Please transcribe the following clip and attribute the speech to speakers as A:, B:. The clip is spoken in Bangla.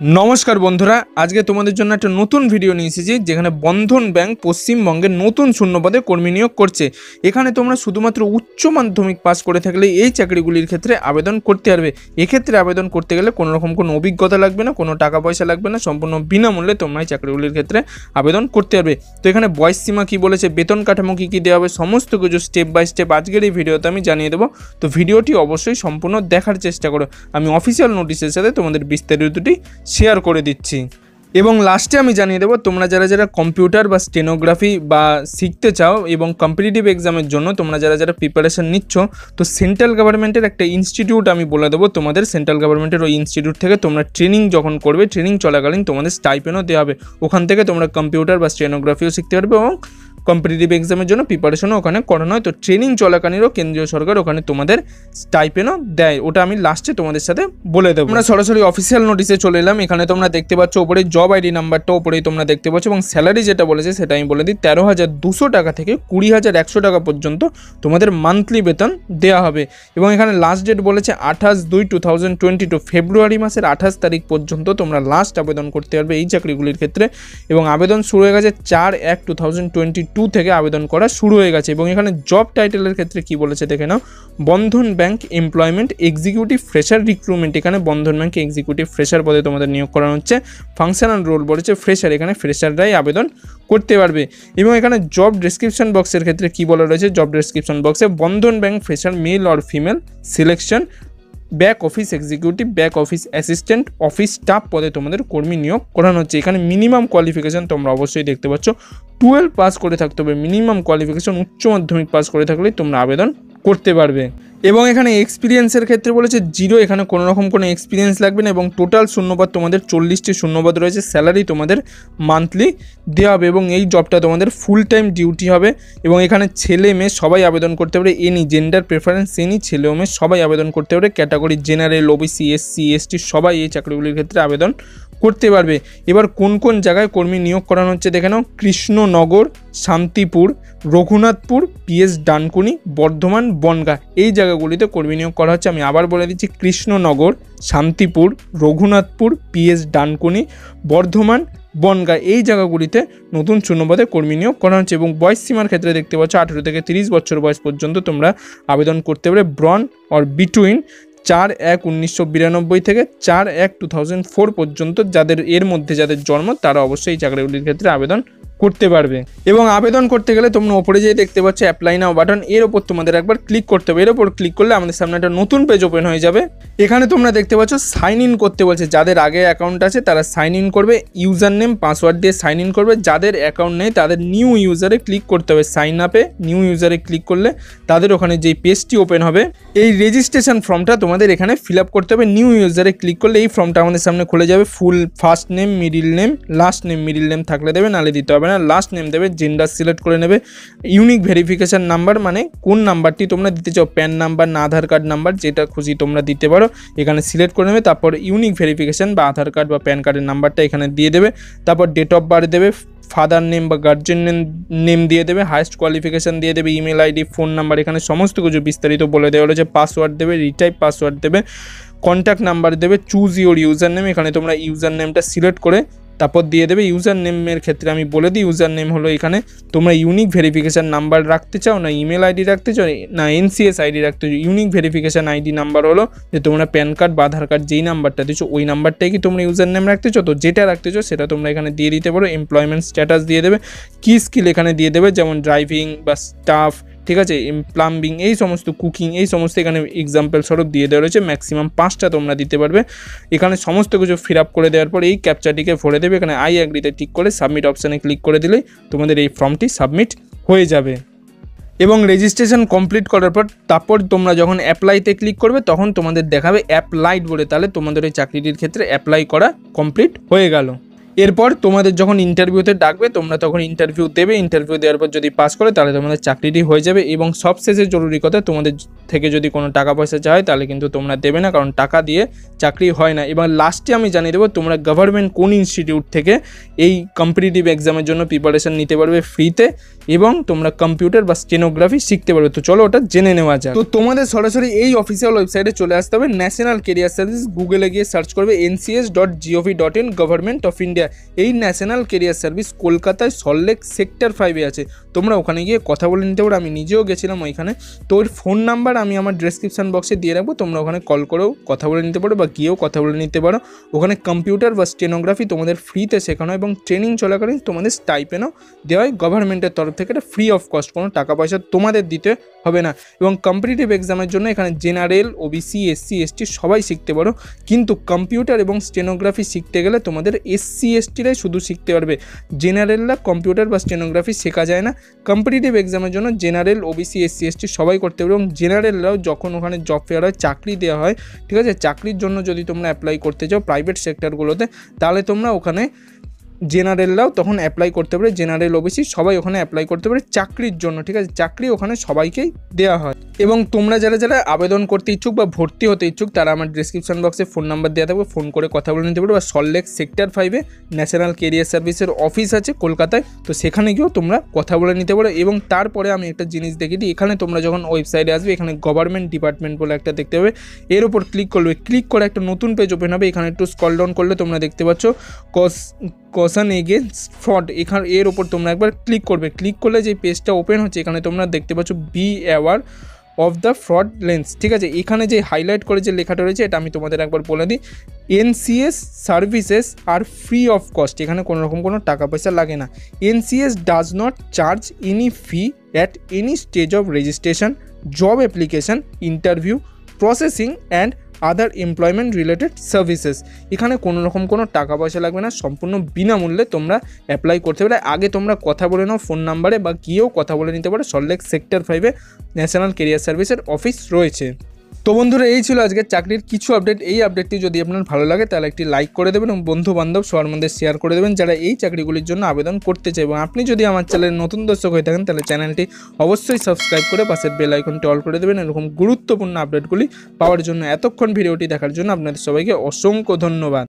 A: নমস্কার বন্ধুরা, আজকে তোমাদের জন্য একটা নতুন ভিডিও নিয়ে এসেছি, যেখানে বন্ধন ব্যাংক পশ্চিমবঙ্গে নতুন শূন্যপদে কর্মী নিয়োগ করছে। এখানে তোমরা শুধুমাত্র উচ্চ মাধ্যমিক পাস করে থাকলে এই চাকরিগুলির ক্ষেত্রে আবেদন করতে পারবে। এক্ষেত্রে আবেদন করতে গেলে কোনো রকম কোনো অভিজ্ঞতা লাগবে না, কোনো টাকা পয়সা লাগবে না, সম্পূর্ণ বিনামূল্যে তোমরা এই চাকরিগুলির ক্ষেত্রে আবেদন করতে পারবে। তো এখানে বয়স সীমা কী বলেছে, বেতন কাঠামো কী কী দেওয়া হবে, সমস্ত কিছু স্টেপ বাই স্টেপ আজকের এই ভিডিওতে আমি জানিয়ে দেবো। তো ভিডিওটি অবশ্যই সম্পূর্ণ দেখার চেষ্টা করো। আমি অফিসিয়াল নোটিশের সাথে তোমাদের বিস্তারিতটি শেয়ার করে দিচ্ছি। এবং লাস্টে আমি জানিয়ে দেবো, তোমরা যারা যারা কম্পিউটার বা স্টেনোগ্রাফি বা শিখতে চাও এবং কম্পিটিটিভ এক্সামের জন্য তোমরা যারা যারা প্রিপারেশান নিচ্ছ, তো সেন্ট্রাল গভর্নমেন্টের একটা ইনস্টিটিউট আমি বলে দেবো। তোমাদের সেন্ট্রাল গভর্নমেন্টের ওই ইনস্টিটিউট থেকে তোমরা ট্রেনিং যখন করবে ট্রেনিং চলাকালীন তোমাদের স্টাইপেনও দেওয়া হবে। ওখান থেকে তোমরা কম্পিউটার বা স্টেনোগ্রাফিও শিখতে পারবে এবং কম্পিটিটিভ এক্সামের জন্য প্রিপারেশনও ওখানে করানো হয়। তো ট্রেনিং চলাকালীনও কেন্দ্রীয় সরকার ওখানে তোমাদের স্টাইপেনও দেয়। ওটা আমি লাস্টে তোমাদের সাথে বলে দেবো। আমরা সরাসরি অফিসিয়াল নোটিসে চলে এলাম। এখানে তোমরা দেখতে পাচ্ছ ওপরে জব আইডি নাম্বারটা ওপরেই তোমরা দেখতে পাচ্ছ এবং স্যালারি যেটা বলেছে সেটা আমি বলে দিই। তেরো হাজার দুশো টাকা থেকে কুড়ি হাজার একশো টাকা পর্যন্ত তোমাদের মান্থলি বেতন দেওয়া হবে। এবং এখানে লাস্ট ডেট বলেছে আঠাশ দুই two thousand twenty two February মাসের আঠাশ তারিখ পর্যন্ত তোমরা লাস্ট আবেদন করতে পারবে এই চাকরিগুলির ক্ষেত্রে। এবং আবেদন শুরু হয়ে গেছে চার এক টু থাউজেন্ড টোয়েন্টি টু থেকে আবেদন করা শুরু হয়ে গেছে। এবং এখানে জব টাইটেলের ক্ষেত্রে কি বলেছে দেখে নাও। Bandhan bank employment executive fresher recruitment এখানে বন্ধন ব্যাংক এক্সিকিউটিভ ফ্রেশার পদে তোমাদের নিয়োগ করা হচ্ছে। ফাংশনাল রোল বলেছে ফ্রেশার এখানে ফ্রেশাররাই আবেদন করতে পারবে। এবং এখানে জব ডেসক্রিপশন বক্সের ক্ষেত্রে কি বলা রয়েছে? জব ডেসক্রিপশন বক্সে Bandhan bank fresher male or female selection back office executive back office assistant office staff পদে তোমাদের কর্মী নিয়োগ করানো হচ্ছে। এখানে মিনিমাম কোয়ালিফিকেশান তোমরা অবশ্যই দেখতে পাচ্ছ। টুয়েলভ পাস করে থাকতে হবে। মিনিমাম কোয়ালিফিকেশন উচ্চ মাধ্যমিক পাস করে থাকলে তোমরা আবেদন করতে পারবে। এবং এখানে এক্সপিরিয়েন্সের ক্ষেত্রে বলেছে জিরো এখানে কোনো রকম কোনো এক্সপিরিয়েন্স লাগবে না এবং টোটাল শূন্যপদ তোমাদের চল্লিশটি শূন্যপদ রয়েছে স্যালারি তোমাদের মান্থলি দেওয়া হবে এবং এই জবটা তোমাদের ফুল টাইম ডিউটি হবে এবং এখানে ছেলে মেয়ে সবাই আবেদন করতে পারে এনি জেন্ডার প্রেফারেন্স এনি ছেলে মেয়ে সবাই আবেদন করতে পারে category general OBC SC ST সবাই এই চাকরিগুলির ক্ষেত্রে আবেদন করতে পারবে। এবার কোন কোন জায়গায় কর্মী নিয়োগ করানো হচ্ছে দেখে নাও। কৃষ্ণনগর, শান্তিপুর, রঘুনাথপুর, পিএস ডানকুনি, বর্ধমান, বনগা। এই জায়গাগুলিতে কর্মী নিয়োগ করা হচ্ছে। আমি আবার বলে দিচ্ছি, কৃষ্ণনগর, শান্তিপুর, রঘুনাথপুর, পিএস ডানকুনি, বর্ধমান, বনগা। এই জায়গাগুলিতে নতুন শূন্যপদে কর্মী নিয়োগ করা হচ্ছে এবং বয়স সীমার ক্ষেত্রে দেখতে পাচ্ছ, আঠেরো থেকে তিরিশ বছর বয়স পর্যন্ত তোমরা আবেদন করতে পারে ব্রন অর বিটুইন চার এক উনিশশো বিরানব্বই থেকে চার এক টু ফোর পর্যন্ত যাদের এর মধ্যে যাদের জন্ম, তারা অবশ্যই এই চাকরিগুলির ক্ষেত্রে আবেদন করতে পারবে। এবং আবেদন করতে গেলে তোমরা ওপরে যেয়ে দেখতে পাচ্ছ অ্যাপ্লাই নাও বাটন এর ওপর তোমাদের একবার ক্লিক করতে হবে। এর ওপর ক্লিক করলে আমাদের সামনে একটা নতুন পেজ ওপেন হয়ে যাবে। এখানে তোমরা দেখতে পাচ্ছ সাইন ইন করতে বলছে। যাদের আগে অ্যাকাউন্ট আছে, তারা সাইন ইন করবে। ইউজার নেম পাসওয়ার্ড দিয়ে সাইন ইন করবে। যাদের অ্যাকাউন্ট নেই, তাদের নিউ ইউজারে ক্লিক করতে হবে সাইন আপে নিউ ইউজারে ক্লিক করলে তাদের ওখানে যেই পেজটি ওপেন হবে, এই রেজিস্ট্রেশন ফর্মটা তোমাদের এখানে ফিল আপ করতে হবে। নিউ ইউজারে ক্লিক করলে এই ফর্মটা আমাদের সামনে খুলে যাবে। Full first name middle name last name middle name থাকলে দেবে নালে দিতে হবে না লাস্ট নেম দেবে জেন্ডার সিলেক্ট করে নেবে। ইউনিক ভেরিফিকেশান নাম্বার মানে কোন নাম্বারটি তোমরা দিতে চাও প্যান নাম্বার না আধার কার্ড নাম্বার যেটা খুশি তোমরা দিতে পারো, এখানে সিলেক্ট করে নেবে, তারপর ইউনিক ভেরিফিকেশান বা আধার কার্ড বা প্যান কার্ডের নাম্বারটা এখানে দিয়ে দেবে, তারপর ডেট অফ বার্থ দেবে ফাদার নেম বা গার্জেন নেম দিয়ে দেবে হায়েস্ট কোয়ালিফিকেশান দিয়ে দেবে ইমেল আইডি ফোন নাম্বার এখানে সমস্ত কিছু বিস্তারিত বলে দেওয়া রয়েছে পাসওয়ার্ড দেবে রিটাইপ পাসওয়ার্ড দেবে কন্ট্যাক্ট নাম্বার দেবে চুজ ইউর ইউজার নেম এখানে তোমরা ইউজার নেমটা সিলেক্ট করে তারপর দিয়ে দেবে ইউজার নেমের ক্ষেত্রে আমি বলে দিই ইউজার নেম হলো এখানে তোমরা ইউনিক ভেরিফিকেশান নাম্বার রাখতে চাও, না ইমেল আইডি রাখতে চাও, না এনসিএস আইডি রাখতে চাও ইউনিক ভেরিফিকেশান আইডি নাম্বার হলো যে তোমরা প্যান কার্ড বা আধার কার্ড যেই নাম্বারটা দিচ্ছ ওই নাম্বারটাই কি তোমরা ইউজার নেম রাখতে চাও? তো যেটা রাখতে চাও সেটা তোমরা এখানে দিয়ে দিতে পারো এমপ্লয়মেন্ট স্ট্যাটাস দিয়ে দেবে, কী স্কিল এখানে দিয়ে দেবে, যেমন ড্রাইভিং বা স্টাফ ঠিক আছে? প্লাম্বিং এই সমস্ত কুকিং এই সমস্ত এখানে এক্সাম্পল স্বরূপ দিয়ে দেওয়া রয়েছে। ম্যাক্সিমাম পাঁচটা তোমরা দিতে পারবে। এখানে সমস্ত কিছু ফিল আপ করে দেওয়ার পর এই ক্যাপচারটিকে ভরে দেবে। এখানে আই অ্যাগ্রিতে টিক করে সাবমিট অপশানে ক্লিক করে দিলেই তোমাদের এই ফর্মটি সাবমিট হয়ে যাবে। এবং রেজিস্ট্রেশন কমপ্লিট করার পর তারপর তোমরা যখন অ্যাপ্লাইতে ক্লিক করবে, তখন তোমাদের দেখাবে অ্যাপ্লাইড বলে। তাহলে তোমাদের এই চাকরিটির ক্ষেত্রে অ্যাপ্লাই করা কমপ্লিট হয়ে গেল। এরপর তোমাদের যখন ইন্টারভিউতে ডাকবে, তোমরা তখন ইন্টারভিউ দেবে ইন্টারভিউ দেওয়ার পর যদি পাস করে, তাহলে তোমাদের চাকরিটি হয়ে যাবে এবং সবশেষে জরুরি কথা, তোমাদের থেকে যদি কোনো টাকা পয়সা চায় তাহলে কিন্তু তোমরা দেবে না, কারণ টাকা দিয়ে চাকরি হয় না। এবং লাস্টে আমি জানিয়ে দেবো, তোমরা গভর্নমেন্ট কোন ইনস্টিটিউট থেকে এই কম্পিটিটিভ এক্সামের জন্য প্রিপারেশন নিতে পারবে ফ্রিতে এবং তোমরা কম্পিউটার বা স্টেনোগ্রাফি শিখতে পারবে। তো চলো ওটা জেনে নেওয়া যায় তো তোমাদের সরাসরি এই অফিসিয়াল ওয়েবসাইটে চলে আসতে হবে ন্যাশনাল কেরিয়ার সার্ভিস গুগলে গিয়ে সার্চ করবে NCS dot gov dot in government of India এই ন্যাশনাল কেরিয়ার সার্ভিস কলকাতায় সল্টলেক সেক্টর ফাইভে আছে। তোমরা ওখানে গিয়ে কথা বলে নিতে পারো, আমি নিজেও গেছিলাম ওইখানে। তো ওর ফোন নাম্বার আমি আমার ডেসক্রিপশন বক্সে দিয়ে রাখব, তোমরা ওখানে কল করেও কথা বলে নিতে পারো বা গিয়েও কথা বলে নিতে পারো। ওখানে কম্পিউটার বা স্টেনোগ্রাফি তোমাদের ফ্রিতে শেখানো এবং ট্রেনিং চলাকালীন তোমাদের স্টাইপেনও দেওয়া হয়। গভর্নমেন্টের তরফ থেকে এটা ফ্রি অফ কস্ট কোনো টাকা পয়সা তোমাদের দিতে হবে না। এবং কম্পিটিটিভ এক্সামের জন্য এখানে জেনারেল ওবিসি এসসি এসটি সবাই শিখতে পারো। কিন্তু কম্পিউটার এবং স্টেনোগ্রাফি শিখতে গেলে তোমাদের এসসি এসটিরাই শুধু শিখতে পারবে। জেনারেলরা কম্পিউটার বা স্টেনোগ্রাফি শেখা যায় না। কম্পিটিটিভ এক্সামের জন্য জেনারেল ওবিসি এসসি এসটি সবাই করতে পারবে এবং জেনারেলরাও যখন ওখানে জব ফেয়ার হয়, চাকরি দেওয়া হয়, ঠিক আছে? চাকরির জন্য যদি তোমরা অ্যাপ্লাই করতে চাও প্রাইভেট সেক্টরগুলোতে তাহলে তোমরা ওখানে জেনারেলরাও তখন অ্যাপ্লাই করতে পারে, জেনারেল ওবিসি সবাই ওখানে অ্যাপ্লাই করতে পারে চাকরির জন্য, ঠিক আছে? চাকরি ওখানে সবাইকেই দেওয়া হয়। এবং তোমরা যারা যারা আবেদন করতে ইচ্ছুক বা ভর্তি হতে ইচ্ছুক, তারা আমার ডিসক্রিপশন বক্সে ফোন নাম্বার দেওয়া থাকবে ফোন করে কথা বলে নিতে পারো। বা সল্টলেক সেক্টর ফাইভে ন্যাশনাল কেরিয়ার সার্ভিসের অফিস আছে কলকাতায়, তো সেখানে গিয়েও তোমরা কথা বলে নিতে পারো। এবং তারপরে আমি একটা জিনিস দেখি দিই, এখানে তোমরা যখন ওয়েবসাইটে আসবে, এখানে গভর্নমেন্ট ডিপার্টমেন্ট বলে একটা দেখতে পাবে। এর উপর ক্লিক করবে। ক্লিক করে একটা নতুন পেজ ওপেন হবে, এখানে একটু স্কল ডাউন করলে তোমরা দেখতে পাচ্ছ কস কশন এগেনস্ট ফ্রড এখানে এর ওপর তোমরা একবার ক্লিক করবে। ক্লিক করলে যে পেজটা ওপেন হচ্ছে, এখানে তোমরা দেখতে পাচ্ছ be aware of the fraud lens ঠিক আছে? এখানে যে হাইলাইট করে যে লেখাটা রয়েছে, এটা আমি তোমাদের একবার বলে দিই। এনসিএস সার্ভিসেস আর ফ্রি অফ কস্ট এখানে কোনো রকম কোনো টাকা পয়সা লাগে না। NCS does not charge any fee at any stage of registration job application interview processing and other employment related services এখানে কোনো রকম কোনো টাকা পয়সা লাগবে না, সম্পূর্ণ বিনামূল্যে তোমরা অ্যাপ্লাই করতে পারে। আগে তোমরা কথা বলে নাও ফোন নাম্বারে বা গিয়েও কথা বলে নিতে পারো। সল্টলেক সেক্টর ফাইভে ন্যাশনাল কেরিয়ার সার্ভিসের অফিস রয়েছে। তো বন্ধুরা, এই ছিল আজকে চাকরির কিছু আপডেট এই আপডেটটি যদি আপনার ভালো লাগে, তাহলে একটি লাইক করে দেবেন এবং বন্ধু বান্ধব সবার মধ্যে শেয়ার করে দেবেন যারা এই চাকরিগুলির জন্য আবেদন করতে চাই এবং আপনি যদি আমার চ্যানেলের নতুন দর্শক হয়ে থাকেন, তাহলে চ্যানেলটি অবশ্যই সাবস্ক্রাইব করে পাশের বেল আইকনটি অল করে দেবেন। এরকম গুরুত্বপূর্ণ আপডেটগুলি পাওয়ার জন্য, এতক্ষণ ভিডিওটি দেখার জন্য আপনাদের সবাইকে অসংখ্য ধন্যবাদ।